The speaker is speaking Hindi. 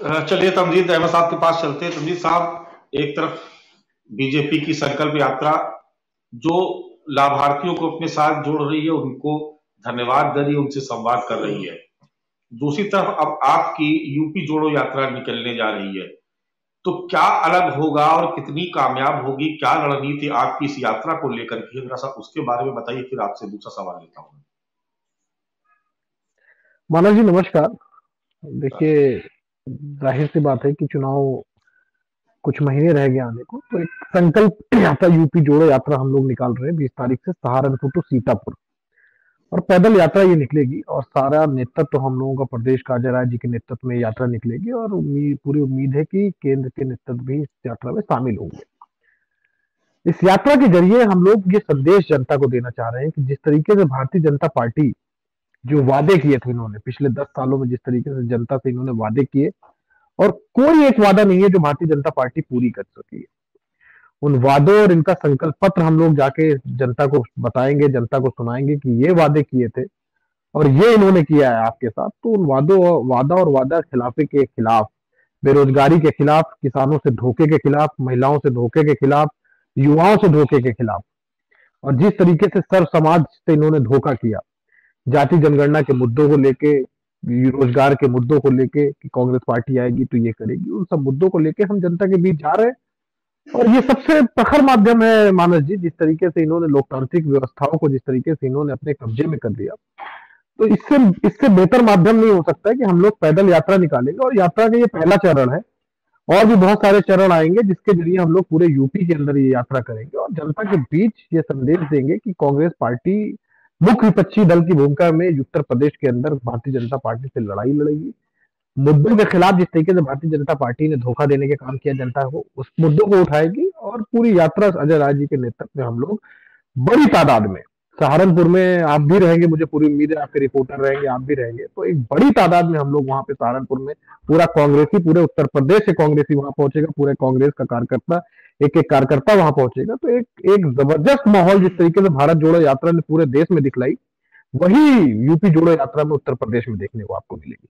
चलिए, तमजीद अहमद साहब के पास चलते हैं। तमजीद साहब, एक तरफ़ बीजेपी की संकल्प यात्रा, जो लाभार्थियों को अपने साथ जोड़ रही है, उनको धन्यवाद दे रही है, उनसे संवाद कर रही है। दूसरी तरफ़ अब आपकी यूपी जोड़ो यात्रा निकलने जा रही है। तो क्या अलग होगा और कितनी कामयाब होगी, क्या रणनीति आपकी इस यात्रा को लेकर के उसके बारे में बताइए, फिर आपसे दूसरा सवाल लेता हूँ मानव जी, नमस्कार। देखिए ज़ाहिर सी बात है कि चुनाव कुछ महीने रह गए आने को तो एक संकल्प यात्रा यूपी जोड़ो यात्रा हम लोग निकाल रहे हैं बीस तारीख से सहारनपुर टू सीतापुर। और पैदल यात्रा ये निकलेगी और सारा नेतृत्व तो हम लोगों का, प्रदेश का अजय जी के नेतृत्व में यात्रा निकलेगी और उम्मीद पूरी उम्मीद है कि केंद्र के नेतृत्व भी इस यात्रा में शामिल होंगे। इस यात्रा के ज़रिए हम लोग ये संदेश जनता को देना चाह रहे हैं कि जिस तरीके से भारतीय जनता पार्टी जो वादे किए थे इन्होंने, पिछले दस सालों में जिस तरीके से जनता से इन्होंने वादे किए, और कोई एक वादा नहीं है जो भारतीय जनता पार्टी पूरी कर सकी। है उन वादों और इनका संकल्प पत्र हम लोग जाके जनता को बताएँगे, जनता को सुनाएँगे कि ये वादे किए थे और ये इन्होंने किया है आपके साथ। तो उन वादों वादा और वादा खिलाफी के खिलाफ, बेरोजगारी के खिलाफ, किसानों से धोखे के खिलाफ, महिलाओं से धोखे के खिलाफ, युवाओं से धोखे के खिलाफ। और जिस तरीके से सर्व समाज से इन्होंने धोखा किया जाति जनगणना के मुद्दों को लेके, रोज़गार के मुद्दों को लेके कि कांग्रेस पार्टी आएगी तो ये करेगी, उन सब मुद्दों को लेके हम जनता के बीच जा रहे हैं। और ये सबसे प्रखर माध्यम है मानस जी, जिस तरीके से इन्होंने लोकतांत्रिक व्यवस्थाओं को, जिस तरीके से इन्होंने अपने कब्जे में कर लिया। तो इससे इससे बेहतर माध्यम नहीं हो सकता है कि हम लोग पैदल यात्रा निकालेंगे। और यात्रा का ये पहला चरण है। और भी बहुत सारे चरण आएँगे जिसके ज़रिए हम लोग पूरे यूपी के अंदर ये यात्रा करेंगे। और जनता के बीच ये संदेश देंगे कि कांग्रेस पार्टी मुख्य विपक्षी दल की भूमिका में उत्तर प्रदेश के अंदर भारतीय जनता पार्टी से लड़ाई लड़ेगी। मुद्दों के खिलाफ जिस तरीके से भारतीय जनता पार्टी ने धोखा देने के काम किया, जनता को उस मुद्दों को उठाएगी और पूरी यात्रा अजय राय जी के नेतृत्व में हम लोग बड़ी तादाद में सहारनपुर में आप भी रहेंगे, मुझे पूरी उम्मीद है, आपके रिपोर्टर रहेंगे, आप भी रहेंगे। तो एक बड़ी तादाद में हम लोग वहाँ पे सहारनपुर में पूरा कांग्रेसी, पूरे उत्तर प्रदेश से कांग्रेसी वहाँ पहुंचेगा, पूरे कांग्रेस का कार्यकर्ता एक एक कार्यकर्ता वहाँ पहुंचेगा। तो एक एक ज़बरदस्त माहौल जिस तरीके से भारत जोड़ो यात्रा ने पूरे देश में दिखलाई, वही यूपी जोड़ो यात्रा में उत्तर प्रदेश में देखने को आपको मिलेगी।